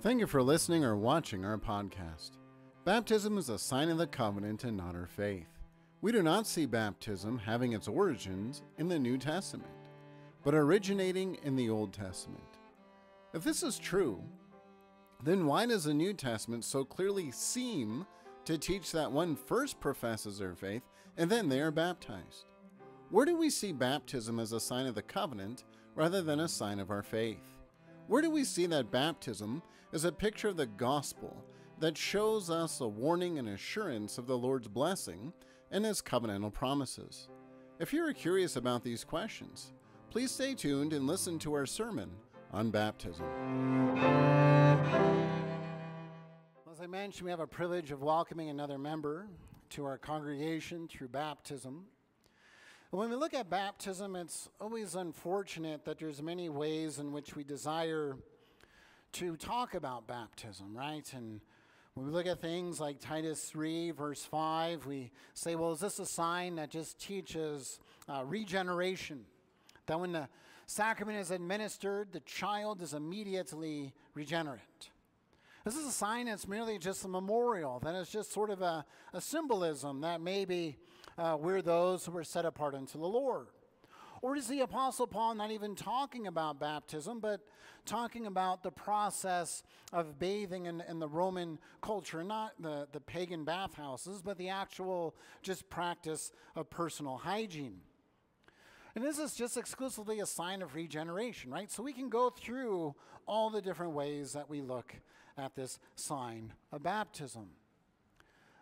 Thank you for listening or watching our podcast. Baptism is a sign of the covenant and not our faith. We do not see baptism having its origins in the New Testament, but originating in the Old Testament. If this is true, then why does the New Testament so clearly seem to teach that one first professes their faith and then they are baptized? Where do we see baptism as a sign of the covenant rather than a sign of our faith? Where do we see that baptism is a picture of the gospel that shows us a warning and assurance of the Lord's blessing and his covenantal promises? If you are curious about these questions, please stay tuned and listen to our sermon on baptism. As I mentioned, we have a privilege of welcoming another member to our congregation through baptism. When we look at baptism, it's always unfortunate that there's many ways in which we desire to talk about baptism, right? And when we look at things like Titus 3, verse 5, we say, well, is this a sign that just teaches uh, regeneration? That when the sacrament is administered, the child is immediately regenerate. This is a sign that's merely just a memorial, that it's just sort of a, a symbolism that maybe uh, we're those who are set apart unto the Lord. Or is the Apostle Paul not even talking about baptism, but talking about the process of bathing in, in the Roman culture, not the, the pagan bathhouses, but the actual just practice of personal hygiene? And this is just exclusively a sign of regeneration, right? So we can go through all the different ways that we look at this sign of baptism.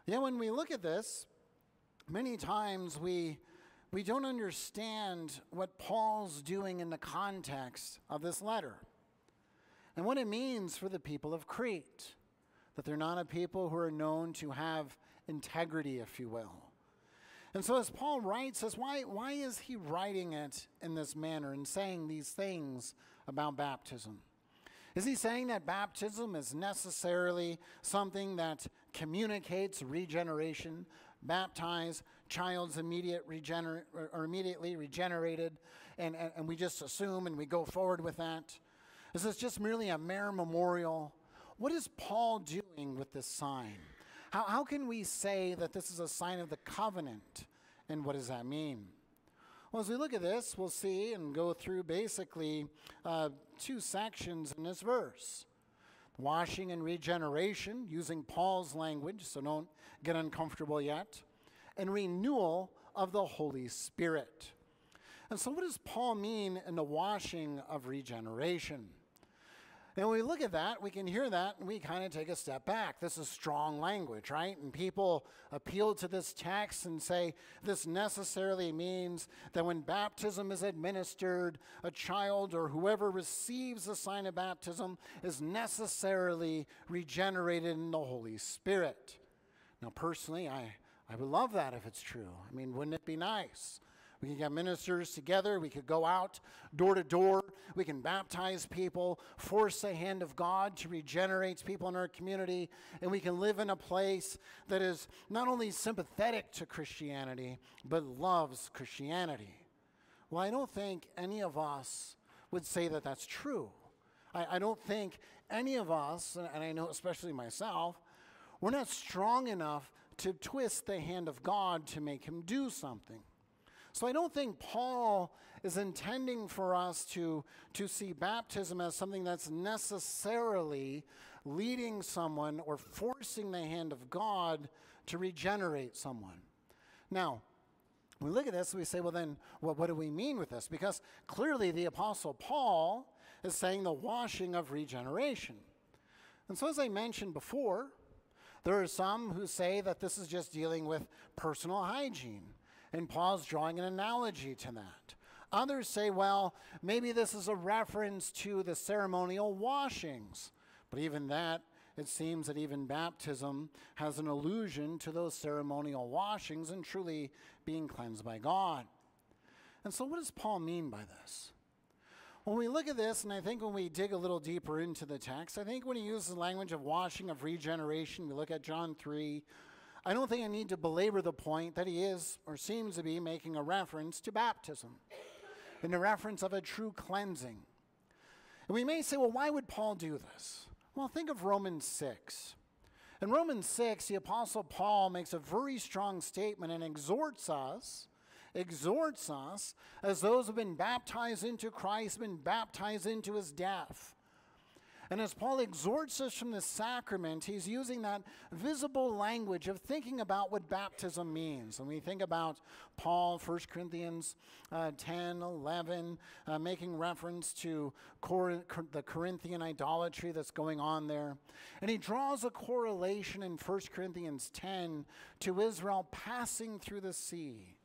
Yet when we look at this, many times we, we don't understand what Paul's doing in the context of this letter and what it means for the people of Crete. That they're not a people who are known to have integrity, if you will. And so, as Paul writes us, why, why is he writing it in this manner and saying these things about baptism? Is he saying that baptism is necessarily something that communicates regeneration, baptize, child's immediate regener- or immediately regenerated, and, and, and we just assume and we go forward with that? Is this just merely a mere memorial? What is Paul doing with this sign? How, how can we say that this is a sign of the covenant? And what does that mean? Well, as we look at this, we'll see and go through basically uh, two sections in this verse washing and regeneration, using Paul's language, so don't get uncomfortable yet, and renewal of the Holy Spirit. And so, what does Paul mean in the washing of regeneration? And when we look at that, we can hear that and we kind of take a step back. This is strong language, right? And people appeal to this text and say this necessarily means that when baptism is administered, a child or whoever receives the sign of baptism is necessarily regenerated in the Holy Spirit. Now, personally, I, I would love that if it's true. I mean, wouldn't it be nice? We can get ministers together. We could go out door to door. We can baptize people, force the hand of God to regenerate people in our community, and we can live in a place that is not only sympathetic to Christianity, but loves Christianity. Well, I don't think any of us would say that that's true. I, I don't think any of us, and I know especially myself, we're not strong enough to twist the hand of God to make him do something. So I don't think Paul is intending for us to, to see baptism as something that's necessarily leading someone or forcing the hand of God to regenerate someone. Now, we look at this, we say, well, then, well, what do we mean with this? Because clearly the Apostle Paul is saying the washing of regeneration. And so, as I mentioned before, there are some who say that this is just dealing with personal hygiene. And Paul's drawing an analogy to that. Others say, well, maybe this is a reference to the ceremonial washings. But even that, it seems that even baptism has an allusion to those ceremonial washings and truly being cleansed by God. And so, what does Paul mean by this? When we look at this, and I think when we dig a little deeper into the text, I think when he uses the language of washing, of regeneration, we look at John 3, I don't think I need to belabor the point that he is or seems to be making a reference to baptism in the reference of a true cleansing. And we may say, well, why would Paul do this? Well, think of Romans 6. In Romans 6, the Apostle Paul makes a very strong statement and exhorts us, exhorts us as those who have been baptized into Christ, been baptized into his death. And as Paul exhorts us from the sacrament, he's using that visible language of thinking about what baptism means. When we think about Paul, 1 Corinthians uh, 10, 11, uh, making reference to Cor- the Corinthian idolatry that's going on there. And he draws a correlation in 1 Corinthians 10 to Israel passing through the sea.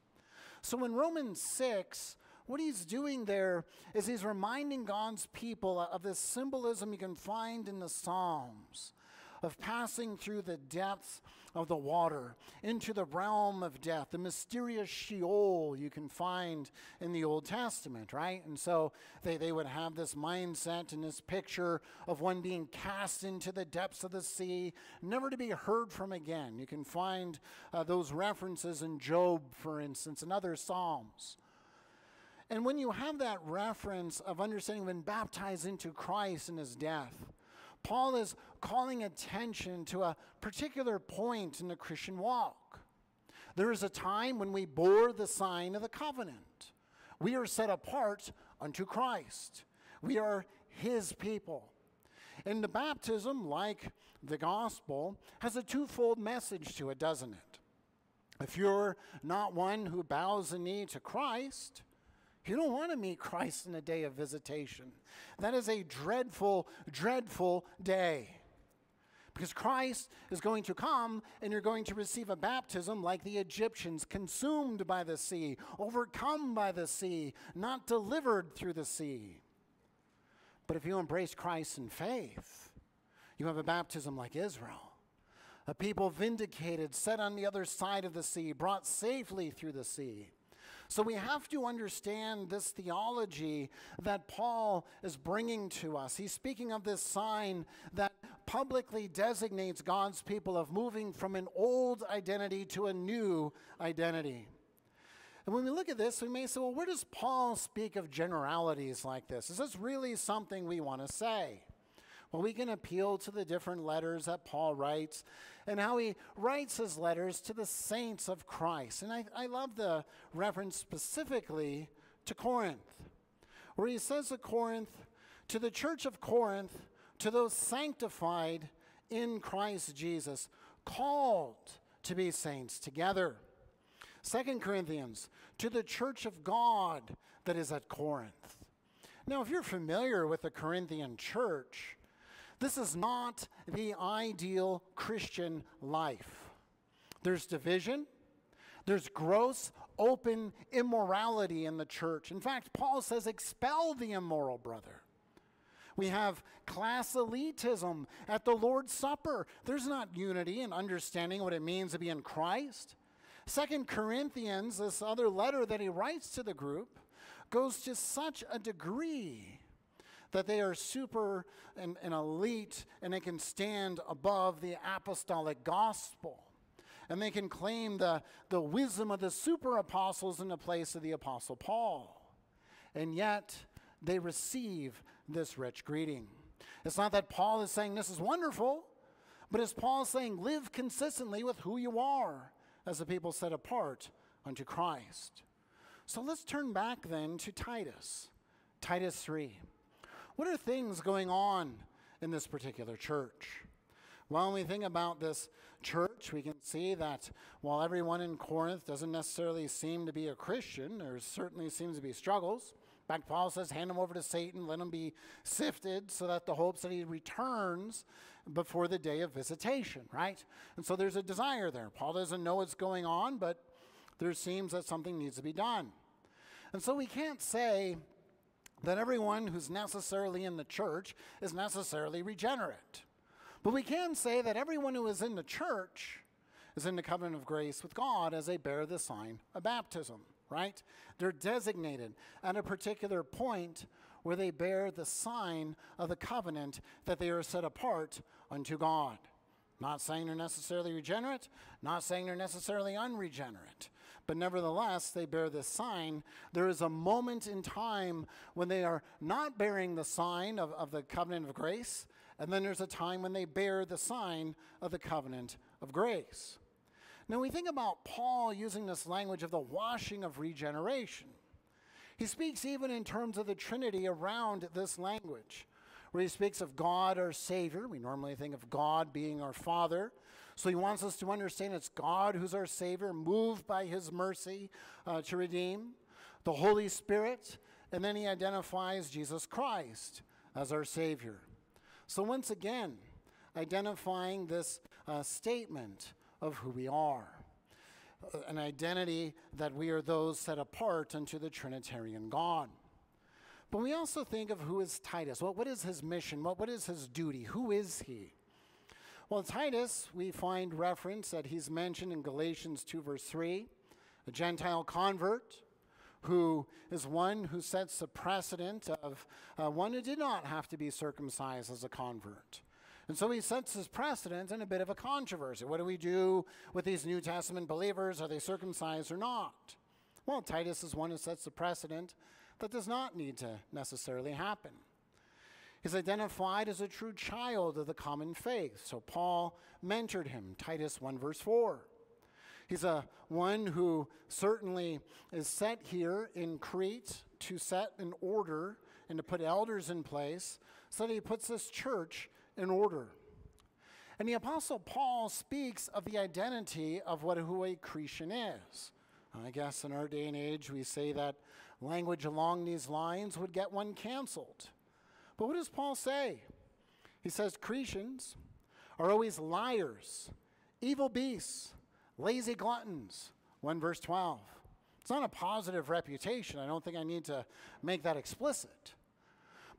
So in Romans 6, what he's doing there is he's reminding God's people of this symbolism you can find in the Psalms of passing through the depths of the water into the realm of death, the mysterious Sheol you can find in the Old Testament, right? And so they, they would have this mindset and this picture of one being cast into the depths of the sea, never to be heard from again. You can find uh, those references in Job, for instance, and other Psalms. And when you have that reference of understanding when baptized into Christ and his death, Paul is calling attention to a particular point in the Christian walk. There is a time when we bore the sign of the covenant. We are set apart unto Christ. We are his people. And the baptism, like the gospel, has a twofold message to it, doesn't it? If you're not one who bows the knee to Christ, you don't want to meet Christ in a day of visitation. That is a dreadful, dreadful day. Because Christ is going to come and you're going to receive a baptism like the Egyptians, consumed by the sea, overcome by the sea, not delivered through the sea. But if you embrace Christ in faith, you have a baptism like Israel. A people vindicated, set on the other side of the sea, brought safely through the sea. So we have to understand this theology that Paul is bringing to us. He's speaking of this sign that publicly designates God's people of moving from an old identity to a new identity. And when we look at this, we may say, well, where does Paul speak of generalities like this? Is this really something we want to say? Well, we can appeal to the different letters that Paul writes and how he writes his letters to the saints of Christ. And I, I love the reference specifically to Corinth, where he says to Corinth, to the church of Corinth, to those sanctified in Christ Jesus, called to be saints together. Second Corinthians, to the church of God that is at Corinth. Now, if you're familiar with the Corinthian church, this is not the ideal Christian life. There's division, there's gross, open immorality in the church. In fact, Paul says, expel the immoral brother. We have class elitism at the Lord's Supper. There's not unity in understanding what it means to be in Christ. Second Corinthians, this other letter that he writes to the group, goes to such a degree that they are super and, and elite and they can stand above the apostolic gospel. And they can claim the, the wisdom of the super apostles in the place of the apostle Paul. And yet they receive this rich greeting. It's not that Paul is saying this is wonderful, but as Paul saying, live consistently with who you are as a people set apart unto Christ. So let's turn back then to Titus, Titus 3. What are things going on in this particular church? Well, when we think about this church, we can see that while everyone in Corinth doesn't necessarily seem to be a Christian, there certainly seems to be struggles. Fact, Paul says, hand them over to Satan, let them be sifted, so that the hopes that he returns before the day of visitation, right? And so there's a desire there. Paul doesn't know what's going on, but there seems that something needs to be done. And so we can't say that everyone who's necessarily in the church is necessarily regenerate. But we can say that everyone who is in the church is in the covenant of grace with God as they bear the sign of baptism, right? They're designated at a particular point where they bear the sign of the covenant that they are set apart unto God. Not saying they're necessarily regenerate, not saying they're necessarily unregenerate, but nevertheless, they bear this sign. There is a moment in time when they are not bearing the sign of, of the covenant of grace, And then there's a time when they bear the sign of the covenant of grace. Now, we think about Paul using this language of the washing of regeneration. He speaks even in terms of the Trinity around this language, where he speaks of God our Savior. We normally think of God being our Father. So he wants us to understand it's God who's our Savior, moved by his mercy uh, to redeem, the Holy Spirit, and then he identifies Jesus Christ as our Savior. So, once again, identifying this uh, statement of who we are an identity that we are those set apart unto the Trinitarian God. But we also think of who is Titus. Well, what is his mission? What, what is his duty? Who is he? Well, Titus, we find reference that he's mentioned in Galatians 2, verse 3, a Gentile convert who is one who sets the precedent of uh, one who did not have to be circumcised as a convert. And so he sets his precedent in a bit of a controversy. What do we do with these New Testament believers? Are they circumcised or not? Well, Titus is one who sets the precedent that does not need to necessarily happen. He's identified as a true child of the common faith. So Paul mentored him, Titus 1, verse 4. He's a one who certainly is set here in Crete to set an order and to put elders in place so that he puts this church in order. And the Apostle Paul speaks of the identity of what who a Cretan is. I guess in our day and age, we say that language along these lines would get one canceled. But what does Paul say? He says Cretans are always liars, evil beasts, lazy gluttons. 1 verse 12. It's not a positive reputation. I don't think I need to make that explicit.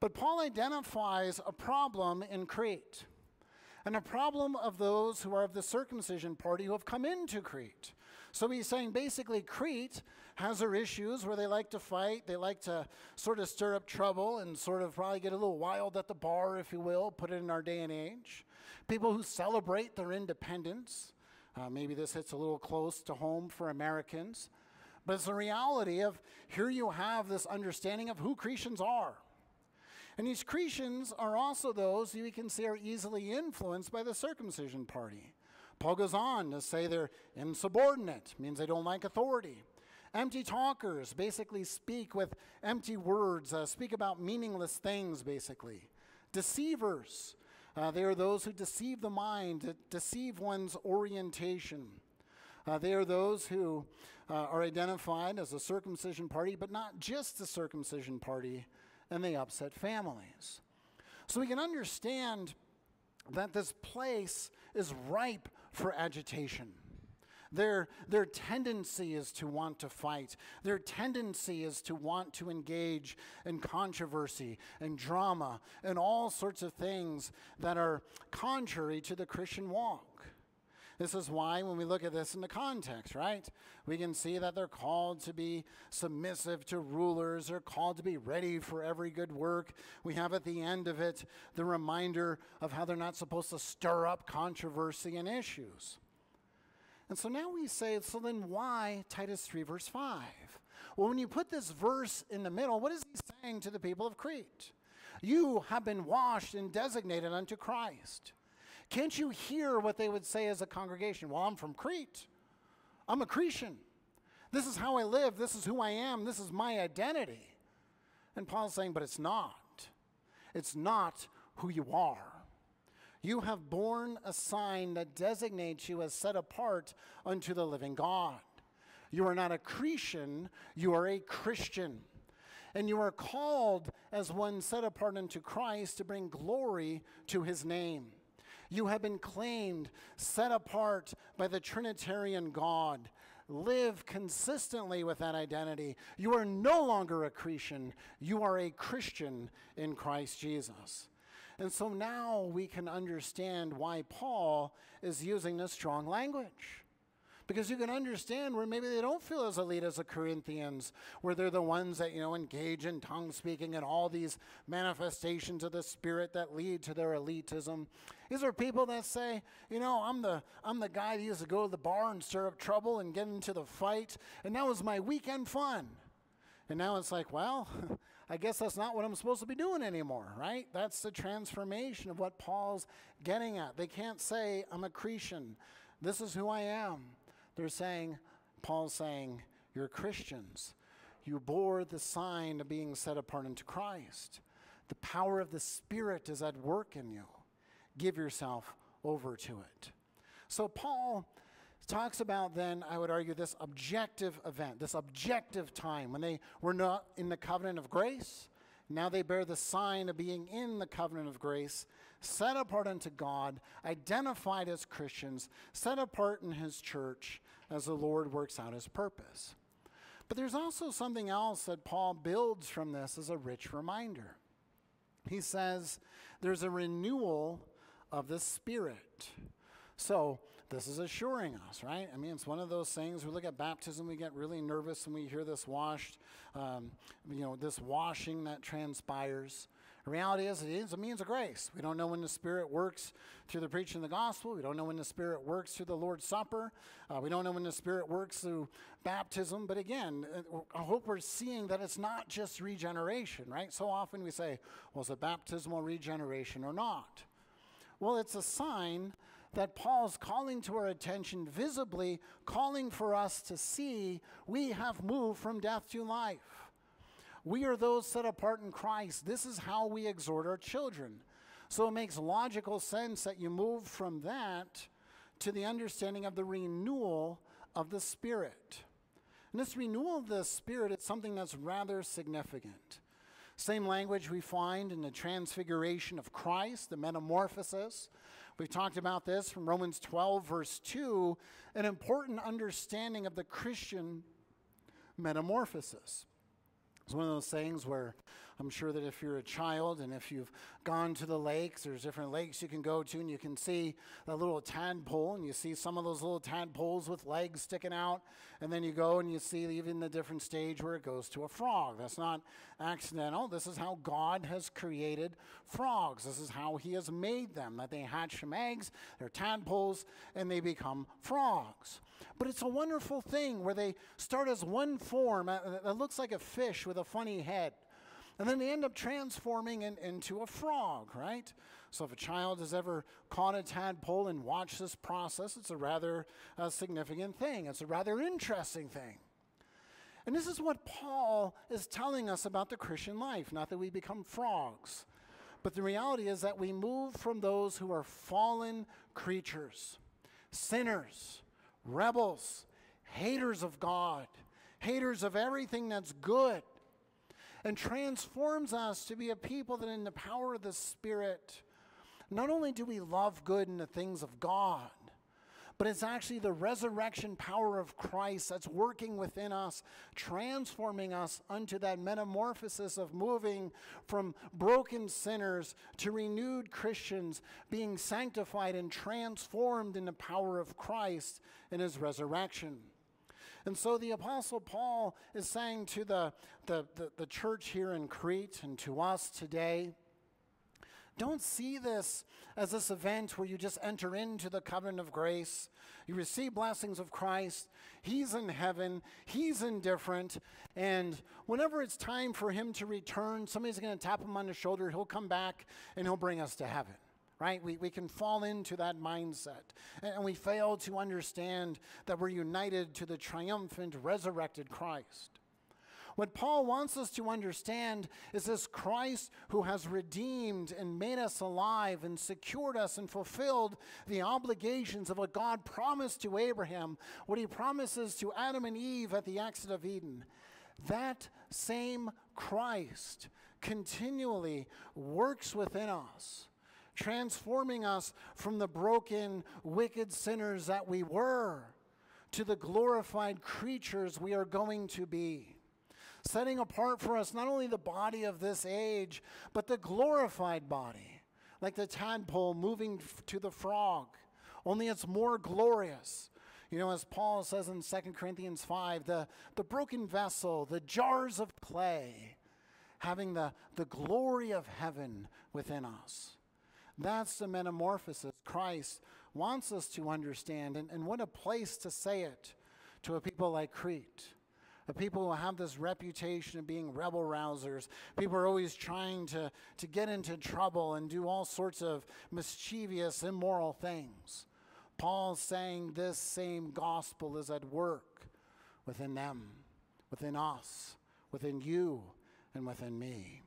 But Paul identifies a problem in Crete, and a problem of those who are of the circumcision party who have come into Crete. So he's saying basically Crete has their issues where they like to fight, they like to sort of stir up trouble and sort of probably get a little wild at the bar, if you will, put it in our day and age. People who celebrate their independence. Uh, maybe this hits a little close to home for Americans. But it's the reality of here you have this understanding of who Cretans are. And these Cretans are also those who we can see are easily influenced by the circumcision party. Paul goes on to say they're insubordinate, means they don't like authority. Empty talkers basically speak with empty words, uh, speak about meaningless things, basically. Deceivers, uh, they are those who deceive the mind, deceive one's orientation. Uh, they are those who uh, are identified as a circumcision party, but not just the circumcision party, and they upset families. So we can understand that this place is ripe for agitation. Their, their tendency is to want to fight. Their tendency is to want to engage in controversy and drama and all sorts of things that are contrary to the Christian walk. This is why, when we look at this in the context, right, we can see that they're called to be submissive to rulers, they're called to be ready for every good work. We have at the end of it the reminder of how they're not supposed to stir up controversy and issues. And so now we say, so then why Titus 3, verse 5? Well, when you put this verse in the middle, what is he saying to the people of Crete? You have been washed and designated unto Christ. Can't you hear what they would say as a congregation? Well, I'm from Crete. I'm a Cretan. This is how I live. This is who I am. This is my identity. And Paul's saying, but it's not. It's not who you are. You have borne a sign that designates you as set apart unto the living God. You are not a Cretan, you are a Christian. And you are called as one set apart unto Christ to bring glory to his name. You have been claimed, set apart by the Trinitarian God. Live consistently with that identity. You are no longer a Cretan, you are a Christian in Christ Jesus. And so now we can understand why Paul is using this strong language. Because you can understand where maybe they don't feel as elite as the Corinthians, where they're the ones that, you know, engage in tongue speaking and all these manifestations of the Spirit that lead to their elitism. These are people that say, you know, I'm the, I'm the guy that used to go to the bar and stir up trouble and get into the fight, and that was my weekend fun. And now it's like, well, I guess that's not what I'm supposed to be doing anymore, right? That's the transformation of what Paul's getting at. They can't say, I'm a Cretan. This is who I am. They're saying, Paul's saying, You're Christians. You bore the sign of being set apart unto Christ. The power of the Spirit is at work in you. Give yourself over to it. So, Paul talks about then, I would argue, this objective event, this objective time when they were not in the covenant of grace. Now they bear the sign of being in the covenant of grace, set apart unto God, identified as Christians, set apart in his church as the Lord works out his purpose. But there's also something else that Paul builds from this as a rich reminder. He says there's a renewal of the Spirit. So, this is assuring us, right? I mean, it's one of those things. We look at baptism, we get really nervous when we hear this washed, um, you know, this washing that transpires. The reality is, it is a means of grace. We don't know when the Spirit works through the preaching of the gospel. We don't know when the Spirit works through the Lord's Supper. Uh, we don't know when the Spirit works through baptism. But again, uh, I hope we're seeing that it's not just regeneration, right? So often we say, well, is it baptismal regeneration or not? Well, it's a sign that Paul's calling to our attention visibly, calling for us to see we have moved from death to life. We are those set apart in Christ. This is how we exhort our children. So it makes logical sense that you move from that to the understanding of the renewal of the Spirit. And this renewal of the Spirit is something that's rather significant. Same language we find in the transfiguration of Christ, the metamorphosis. We've talked about this from Romans 12, verse 2, an important understanding of the Christian metamorphosis. It's one of those things where I'm sure that if you're a child and if you've gone to the lakes, there's different lakes you can go to and you can see a little tadpole and you see some of those little tadpoles with legs sticking out. And then you go and you see even the different stage where it goes to a frog. That's not accidental. This is how God has created frogs. This is how He has made them, that they hatch from eggs, they're tadpoles, and they become frogs. But it's a wonderful thing where they start as one form uh, that looks like a fish with a funny head. And then they end up transforming in, into a frog, right? So if a child has ever caught a tadpole and watched this process, it's a rather uh, significant thing. It's a rather interesting thing. And this is what Paul is telling us about the Christian life. Not that we become frogs, but the reality is that we move from those who are fallen creatures, sinners, rebels, haters of God, haters of everything that's good, and transforms us to be a people that, in the power of the Spirit, not only do we love good in the things of God, but it's actually the resurrection power of Christ that's working within us, transforming us unto that metamorphosis of moving from broken sinners to renewed Christians, being sanctified and transformed in the power of Christ in his resurrection. And so the Apostle Paul is saying to the, the, the, the church here in Crete and to us today, don't see this as this event where you just enter into the covenant of grace. You receive blessings of Christ. He's in heaven. He's indifferent. And whenever it's time for him to return, somebody's going to tap him on the shoulder. He'll come back and he'll bring us to heaven. Right? We, we can fall into that mindset. And we fail to understand that we're united to the triumphant, resurrected Christ. What Paul wants us to understand is this Christ who has redeemed and made us alive and secured us and fulfilled the obligations of what God promised to Abraham, what he promises to Adam and Eve at the exit of Eden. That same Christ continually works within us transforming us from the broken, wicked sinners that we were to the glorified creatures we are going to be setting apart for us not only the body of this age, but the glorified body, like the tadpole moving to the frog, only it's more glorious. You know, as Paul says in 2 Corinthians 5, the, the broken vessel, the jars of clay, having the, the glory of heaven within us. That's the metamorphosis Christ wants us to understand. And, and what a place to say it to a people like Crete of people who have this reputation of being rebel rousers. People are always trying to, to get into trouble and do all sorts of mischievous, immoral things. Paul's saying this same gospel is at work within them, within us, within you, and within me.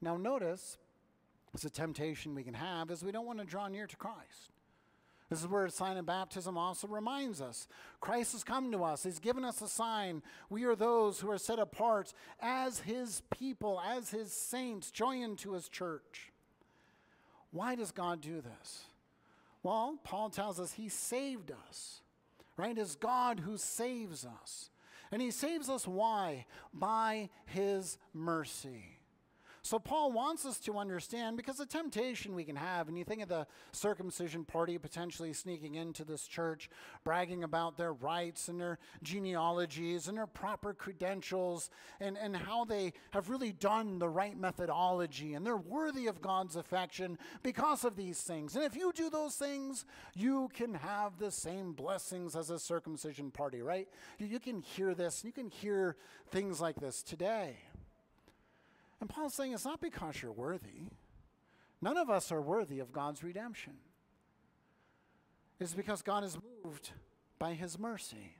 Now, notice it's a temptation we can have is we don't want to draw near to Christ. This is where a sign of baptism also reminds us. Christ has come to us. He's given us a sign. We are those who are set apart as his people, as his saints, joined to his church. Why does God do this? Well, Paul tells us he saved us, right? It's God who saves us. And he saves us why? By his mercy. So Paul wants us to understand because the temptation we can have, and you think of the circumcision party potentially sneaking into this church, bragging about their rights and their genealogies and their proper credentials and, and how they have really done the right methodology and they're worthy of God's affection because of these things. And if you do those things, you can have the same blessings as a circumcision party, right? You, you can hear this, you can hear things like this today. And Paul's saying it's not because you're worthy. None of us are worthy of God's redemption. It's because God is moved by his mercy.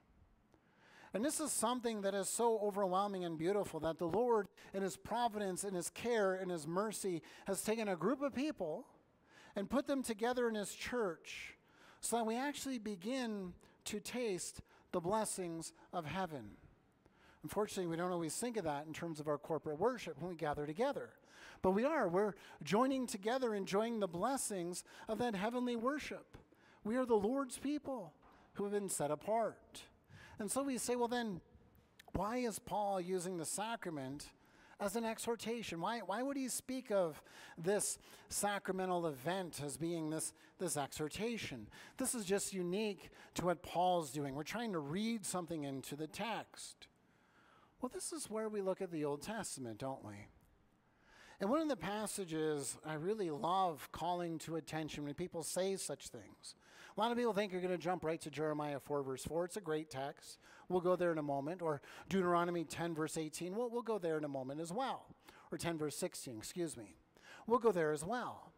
And this is something that is so overwhelming and beautiful that the Lord, in his providence, in his care, in his mercy, has taken a group of people and put them together in his church so that we actually begin to taste the blessings of heaven. Unfortunately, we don't always think of that in terms of our corporate worship when we gather together. But we are. We're joining together, enjoying the blessings of that heavenly worship. We are the Lord's people who have been set apart. And so we say, well, then, why is Paul using the sacrament as an exhortation? Why, why would he speak of this sacramental event as being this, this exhortation? This is just unique to what Paul's doing. We're trying to read something into the text. Well, this is where we look at the Old Testament, don't we? And one of the passages I really love calling to attention when people say such things. A lot of people think you're going to jump right to Jeremiah 4, verse 4. It's a great text. We'll go there in a moment. Or Deuteronomy 10, verse 18. We'll, we'll go there in a moment as well. Or 10, verse 16, excuse me. We'll go there as well.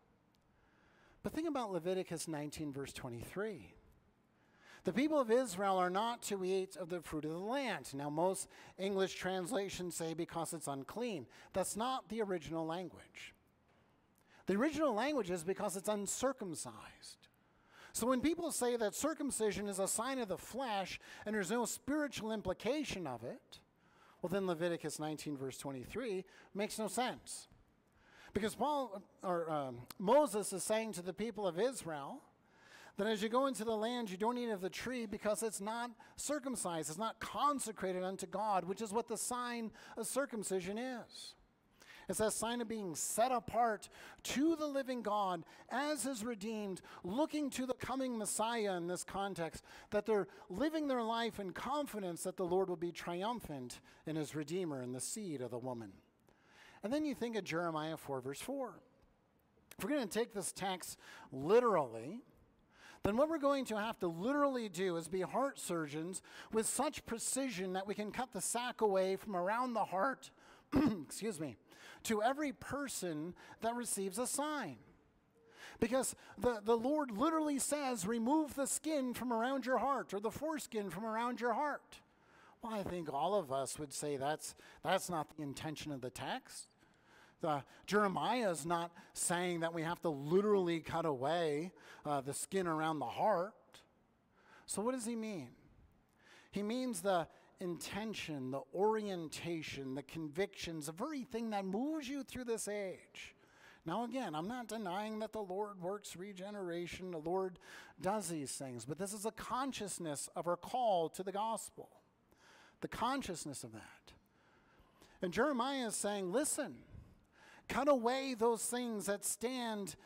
But think about Leviticus 19, verse 23. The people of Israel are not to eat of the fruit of the land. Now, most English translations say because it's unclean. That's not the original language. The original language is because it's uncircumcised. So when people say that circumcision is a sign of the flesh and there's no spiritual implication of it, well, then Leviticus 19, verse 23 makes no sense. Because Paul or um, Moses is saying to the people of Israel, that as you go into the land, you don't eat of the tree because it's not circumcised, it's not consecrated unto God, which is what the sign of circumcision is. It's that sign of being set apart to the living God as his redeemed, looking to the coming Messiah in this context, that they're living their life in confidence that the Lord will be triumphant in his Redeemer and the seed of the woman. And then you think of Jeremiah 4, verse 4. If we're going to take this text literally, then what we're going to have to literally do is be heart surgeons with such precision that we can cut the sac away from around the heart, excuse me, to every person that receives a sign. Because the, the Lord literally says, remove the skin from around your heart or the foreskin from around your heart. Well, I think all of us would say that's, that's not the intention of the text. The, Jeremiah is not saying that we have to literally cut away uh, the skin around the heart. So, what does he mean? He means the intention, the orientation, the convictions, the very thing that moves you through this age. Now, again, I'm not denying that the Lord works regeneration, the Lord does these things, but this is a consciousness of our call to the gospel, the consciousness of that. And Jeremiah is saying, listen, Cut away those things that stand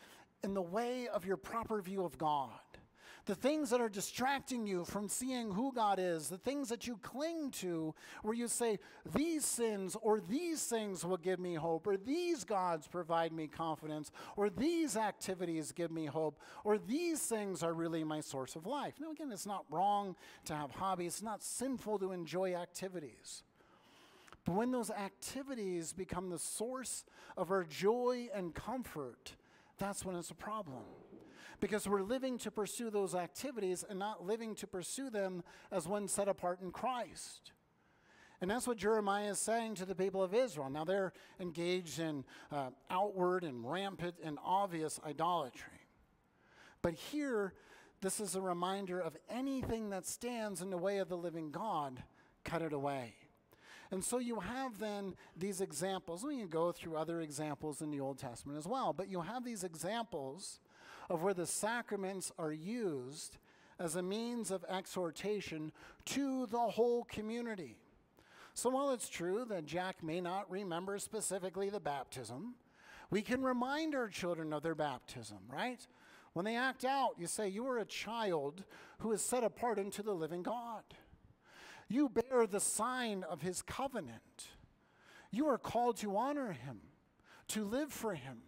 in the way of your proper view of God. The things that are distracting you from seeing who God is, the things that you cling to, where you say, These sins or these things will give me hope, or these gods provide me confidence, or these activities give me hope, or these things are really my source of life. Now, again, it's not wrong to have hobbies, it's not sinful to enjoy activities. But when those activities become the source of our joy and comfort, that's when it's a problem. Because we're living to pursue those activities and not living to pursue them as one set apart in Christ. And that's what Jeremiah is saying to the people of Israel. Now they're engaged in uh, outward and rampant and obvious idolatry. But here, this is a reminder of anything that stands in the way of the living God, cut it away. And so you have then these examples. We can go through other examples in the Old Testament as well, but you have these examples of where the sacraments are used as a means of exhortation to the whole community. So while it's true that Jack may not remember specifically the baptism, we can remind our children of their baptism, right? When they act out, you say, You are a child who is set apart unto the living God. You bear the sign of his covenant. You are called to honor him, to live for him,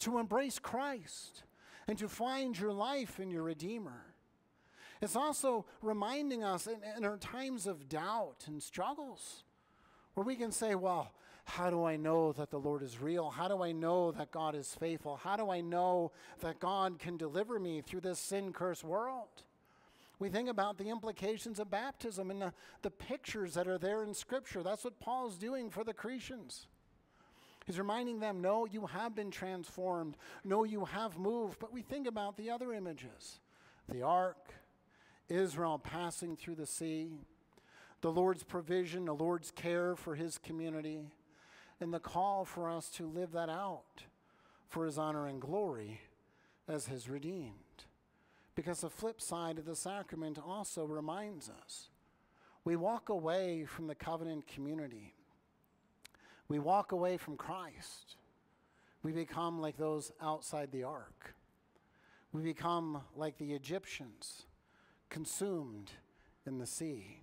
to embrace Christ, and to find your life in your Redeemer. It's also reminding us in, in, our times of doubt and struggles where we can say, Well, how do I know that the Lord is real? How do I know that God is faithful? How do I know that God can deliver me through this sin cursed world? We think about the implications of baptism and the, the pictures that are there in Scripture. That's what Paul's doing for the Cretans. He's reminding them, no, you have been transformed. No, you have moved. But we think about the other images the ark, Israel passing through the sea, the Lord's provision, the Lord's care for his community, and the call for us to live that out for his honor and glory as his redeemed. Because the flip side of the sacrament also reminds us we walk away from the covenant community, we walk away from Christ. We become like those outside the ark. We become like the Egyptians, consumed in the sea.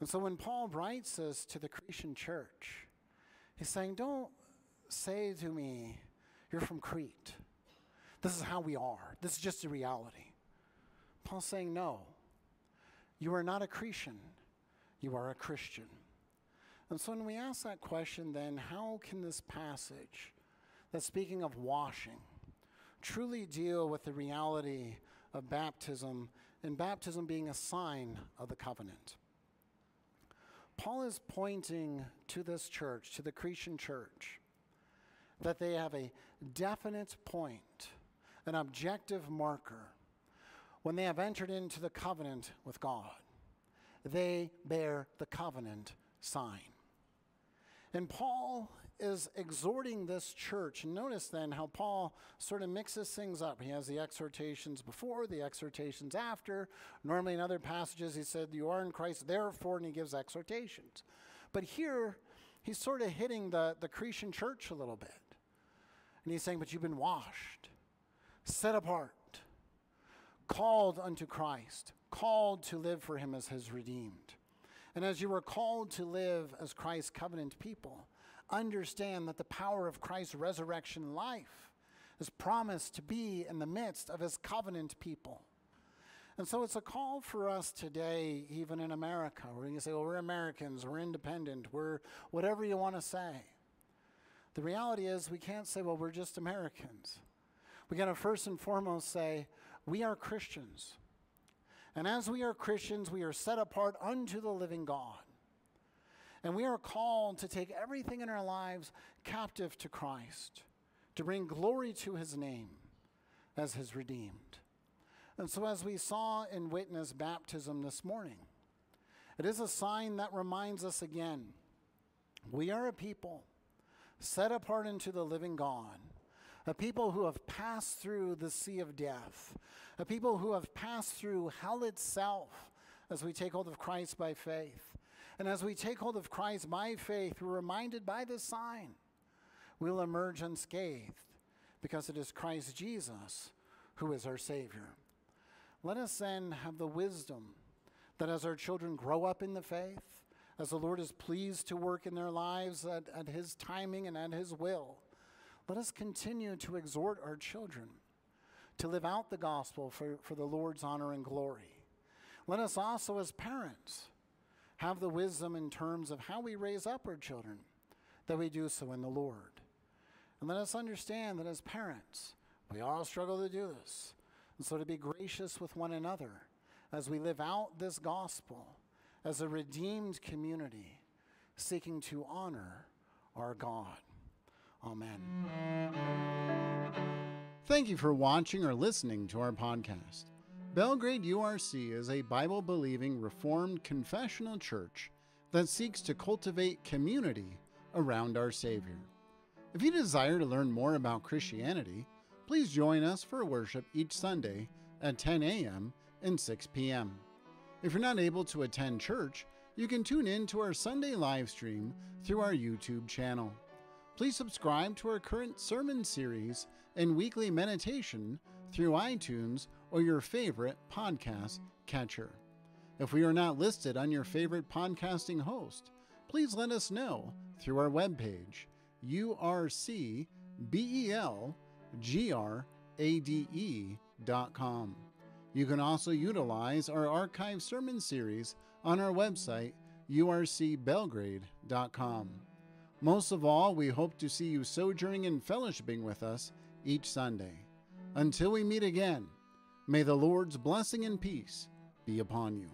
And so when Paul writes this to the Cretan church, he's saying, Don't say to me, You're from Crete. This is how we are. This is just a reality. Paul's saying, no. You are not a Cretan. You are a Christian. And so when we ask that question, then how can this passage, that's speaking of washing, truly deal with the reality of baptism and baptism being a sign of the covenant? Paul is pointing to this church, to the Cretan church, that they have a definite point an objective marker when they have entered into the covenant with God. They bear the covenant sign. And Paul is exhorting this church. Notice then how Paul sort of mixes things up. He has the exhortations before, the exhortations after. Normally, in other passages, he said, You are in Christ, therefore, and he gives exhortations. But here, he's sort of hitting the, the Cretan church a little bit. And he's saying, But you've been washed set apart, called unto Christ, called to live for him as his redeemed. And as you are called to live as Christ's covenant people, understand that the power of Christ's resurrection life is promised to be in the midst of his covenant people. And so it's a call for us today, even in America, where you say, well, we're Americans, we're independent, we're whatever you want to say. The reality is, we can't say, well, we're just Americans. We got to first and foremost say, we are Christians. And as we are Christians, we are set apart unto the living God. And we are called to take everything in our lives captive to Christ, to bring glory to his name as his redeemed. And so, as we saw in witness baptism this morning, it is a sign that reminds us again we are a people set apart into the living God a people who have passed through the sea of death, a people who have passed through hell itself as we take hold of Christ by faith. And as we take hold of Christ by faith, we're reminded by this sign we'll emerge unscathed because it is Christ Jesus who is our Savior. Let us then have the wisdom that as our children grow up in the faith, as the Lord is pleased to work in their lives at, at His timing and at His will, let us continue to exhort our children to live out the gospel for, for the Lord's honor and glory. Let us also, as parents, have the wisdom in terms of how we raise up our children, that we do so in the Lord. And let us understand that as parents, we all struggle to do this. And so to be gracious with one another as we live out this gospel as a redeemed community seeking to honor our God. Amen. Thank you for watching or listening to our podcast. Belgrade URC is a Bible believing Reformed confessional church that seeks to cultivate community around our Savior. If you desire to learn more about Christianity, please join us for worship each Sunday at 10 a.m. and 6 p.m. If you're not able to attend church, you can tune in to our Sunday live stream through our YouTube channel. Please subscribe to our current sermon series and weekly meditation through iTunes or your favorite podcast catcher. If we are not listed on your favorite podcasting host, please let us know through our webpage, urcbelgrade.com. You can also utilize our archive sermon series on our website, urcbelgrade.com. Most of all, we hope to see you sojourning and fellowshipping with us each Sunday. Until we meet again, may the Lord's blessing and peace be upon you.